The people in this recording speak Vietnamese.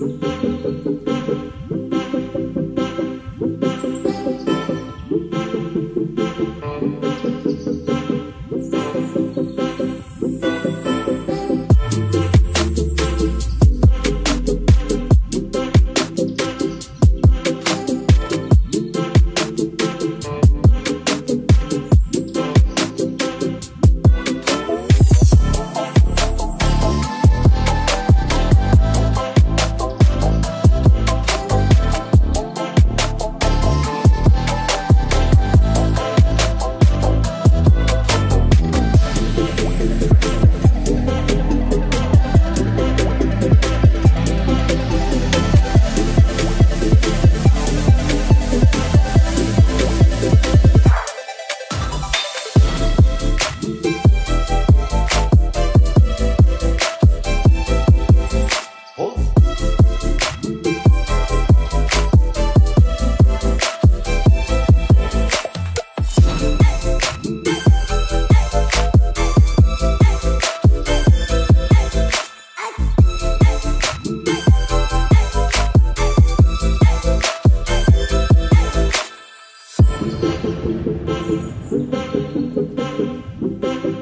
Música Thank you.